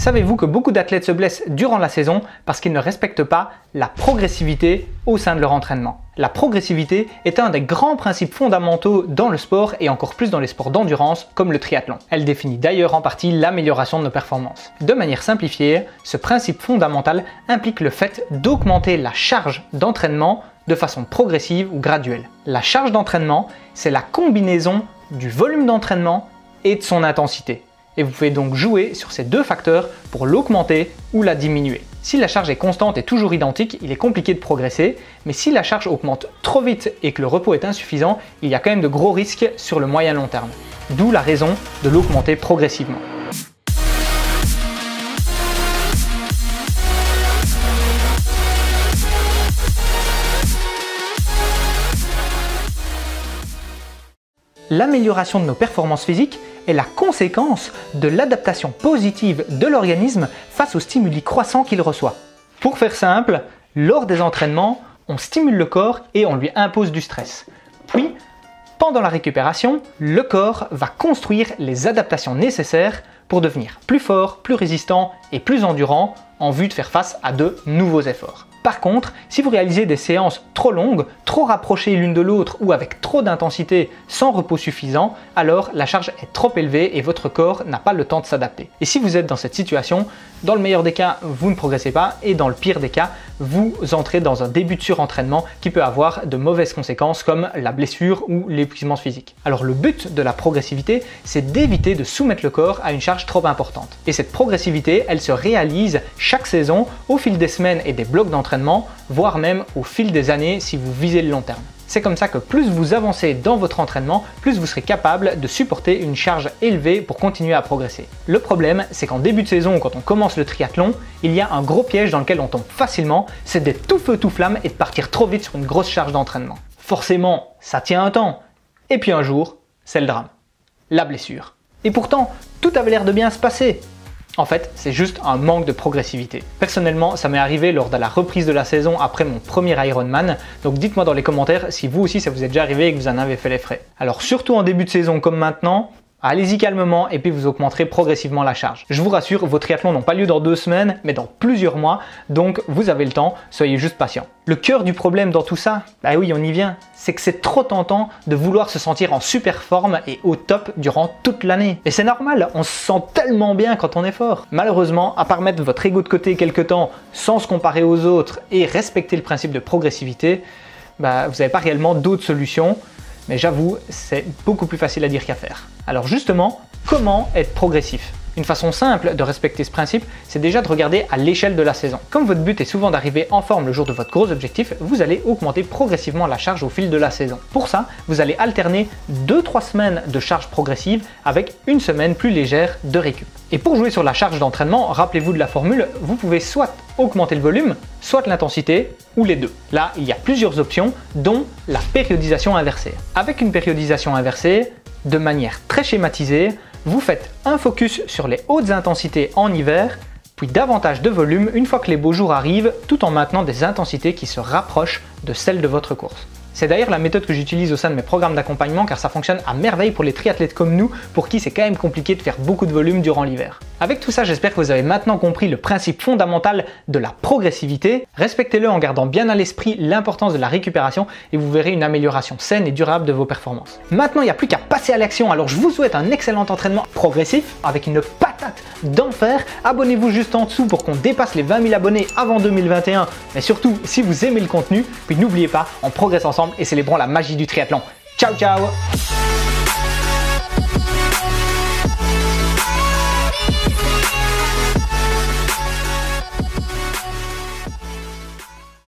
Savez-vous que beaucoup d'athlètes se blessent durant la saison parce qu'ils ne respectent pas la progressivité au sein de leur entraînement? La progressivité est un des grands principes fondamentaux dans le sport et encore plus dans les sports d'endurance comme le triathlon. Elle définit d'ailleurs en partie l'amélioration de nos performances. De manière simplifiée, ce principe fondamental implique le fait d'augmenter la charge d'entraînement de façon progressive ou graduelle. La charge d'entraînement, c'est la combinaison du volume d'entraînement et de son intensité et vous pouvez donc jouer sur ces deux facteurs pour l'augmenter ou la diminuer. Si la charge est constante et toujours identique, il est compliqué de progresser, mais si la charge augmente trop vite et que le repos est insuffisant, il y a quand même de gros risques sur le moyen long terme. D'où la raison de l'augmenter progressivement. L'amélioration de nos performances physiques est la conséquence de l'adaptation positive de l'organisme face aux stimuli croissants qu'il reçoit. Pour faire simple, lors des entraînements, on stimule le corps et on lui impose du stress. Puis, pendant la récupération, le corps va construire les adaptations nécessaires pour devenir plus fort, plus résistant et plus endurant en vue de faire face à de nouveaux efforts. Par contre, si vous réalisez des séances trop longues, trop rapprochées l'une de l'autre ou avec trop d'intensité sans repos suffisant, alors la charge est trop élevée et votre corps n'a pas le temps de s'adapter. Et si vous êtes dans cette situation, dans le meilleur des cas, vous ne progressez pas et dans le pire des cas, vous entrez dans un début de surentraînement qui peut avoir de mauvaises conséquences comme la blessure ou l'épuisement physique. Alors le but de la progressivité, c'est d'éviter de soumettre le corps à une charge trop importante. Et cette progressivité, elle se réalise chaque saison au fil des semaines et des blocs d'entraînement voire même au fil des années si vous visez le long terme. C'est comme ça que plus vous avancez dans votre entraînement, plus vous serez capable de supporter une charge élevée pour continuer à progresser. Le problème, c'est qu'en début de saison, quand on commence le triathlon, il y a un gros piège dans lequel on tombe facilement, c'est d'être tout feu tout flamme et de partir trop vite sur une grosse charge d'entraînement. Forcément, ça tient un temps. Et puis un jour, c'est le drame. La blessure. Et pourtant, tout avait l'air de bien se passer. En fait, c'est juste un manque de progressivité. Personnellement, ça m'est arrivé lors de la reprise de la saison après mon premier Ironman, donc dites-moi dans les commentaires si vous aussi ça vous est déjà arrivé et que vous en avez fait les frais. Alors surtout en début de saison comme maintenant, Allez-y calmement et puis vous augmenterez progressivement la charge. Je vous rassure, vos triathlons n'ont pas lieu dans deux semaines, mais dans plusieurs mois, donc vous avez le temps, soyez juste patient. Le cœur du problème dans tout ça, bah oui, on y vient, c'est que c'est trop tentant de vouloir se sentir en super forme et au top durant toute l'année. Et c'est normal, on se sent tellement bien quand on est fort. Malheureusement, à part mettre votre ego de côté quelque temps sans se comparer aux autres et respecter le principe de progressivité, bah, vous n'avez pas réellement d'autres solutions mais j'avoue, c'est beaucoup plus facile à dire qu'à faire. Alors justement, comment être progressif? Une façon simple de respecter ce principe, c'est déjà de regarder à l'échelle de la saison. Comme votre but est souvent d'arriver en forme le jour de votre gros objectif, vous allez augmenter progressivement la charge au fil de la saison. Pour ça, vous allez alterner 2-3 semaines de charge progressive avec une semaine plus légère de récup. Et pour jouer sur la charge d'entraînement, rappelez-vous de la formule, vous pouvez soit augmenter le volume, soit l'intensité, ou les deux. Là, il y a plusieurs options, dont la périodisation inversée. Avec une périodisation inversée, de manière très schématisée, vous faites un focus sur les hautes intensités en hiver, puis davantage de volume une fois que les beaux jours arrivent, tout en maintenant des intensités qui se rapprochent de celles de votre course. C'est d'ailleurs la méthode que j'utilise au sein de mes programmes d'accompagnement car ça fonctionne à merveille pour les triathlètes comme nous pour qui c'est quand même compliqué de faire beaucoup de volume durant l'hiver. Avec tout ça, j'espère que vous avez maintenant compris le principe fondamental de la progressivité. Respectez-le en gardant bien à l'esprit l'importance de la récupération et vous verrez une amélioration saine et durable de vos performances. Maintenant, il n'y a plus qu'à passer à l'action, alors je vous souhaite un excellent entraînement progressif avec une patate d'enfer. Abonnez-vous juste en dessous pour qu'on dépasse les 20 000 abonnés avant 2021, mais surtout si vous aimez le contenu, puis n'oubliez pas, on progresse et célébrons la magie du triathlon. Ciao ciao